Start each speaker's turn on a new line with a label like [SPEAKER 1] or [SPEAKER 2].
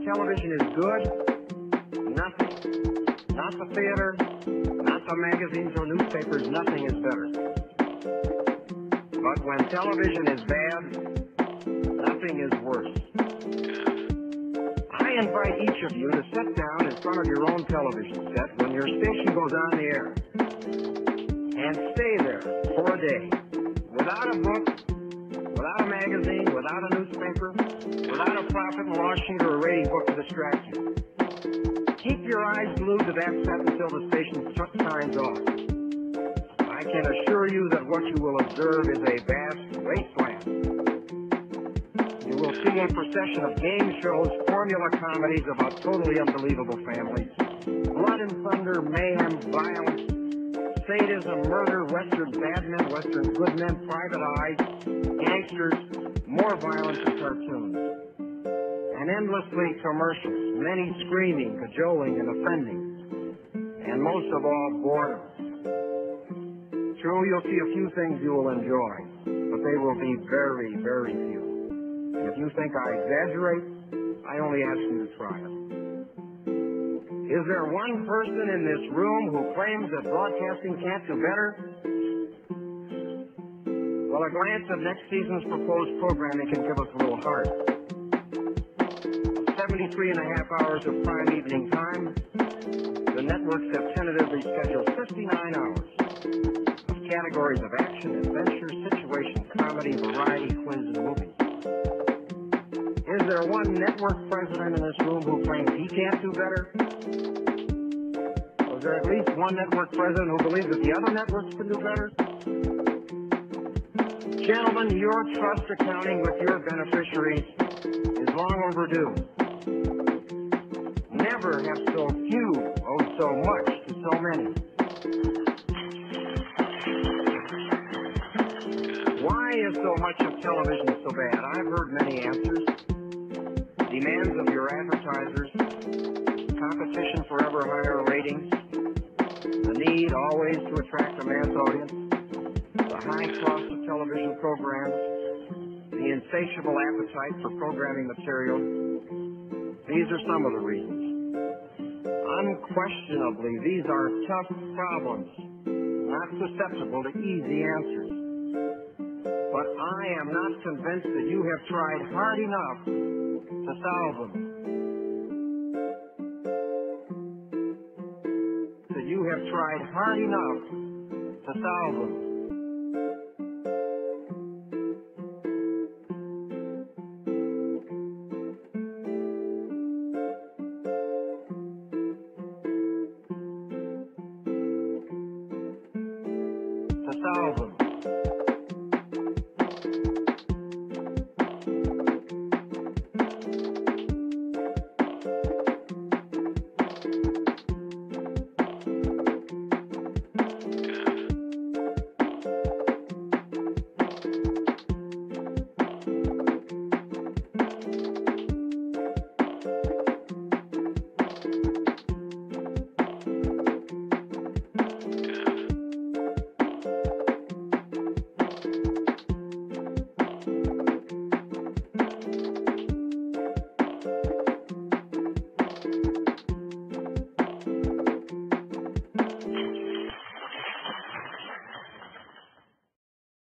[SPEAKER 1] television is good, nothing, not the theater, not the magazines or newspapers, nothing is better. But when television is bad, nothing is worse. I invite each of you to sit down in front of your own television set when your station goes on the air and stay there for a day without a book, without a magazine, without a newspaper, without a profit and loss sheet or to distract you. Keep your eyes glued to that set until the station signs off. I can assure you that what you will observe is a vast wasteland. You will see a procession of game shows, formula comedies about totally unbelievable families, blood and thunder, mayhem, violence, sadism, murder, western bad men, western good men, private eyes, gangsters, more violence and cartoons. And endlessly commercials, many screaming, cajoling, and offending. And most of all, boredom. True, you'll see a few things you will enjoy, but they will be very, very few. And if you think I exaggerate, I only ask you to try it. Is there one person in this room who claims that broadcasting can't do better? Well, a glance at next season's proposed programming can give us a little heart. 73 and a half hours of prime evening time, the networks have tentatively scheduled 59 hours of categories of action, adventure, situation, comedy, variety, quiz, and movies. Is there one network president in this room who claims he can't do better? Is there at least one network president who believes that the other networks can do better? Gentlemen, your trust accounting with your beneficiaries is long overdue. Never have so few owed so much to so many. Why is so much of television so bad? I've heard many answers. Demands of your advertisers, competition for ever higher ratings, the need always to attract a mass audience, the high cost of television programs, the insatiable appetite for programming material. These are some of the reasons. Unquestionably, these are tough problems, not susceptible to easy answers. But I am not convinced that you have tried hard enough to solve them. That you have tried hard enough to solve them. Solve them.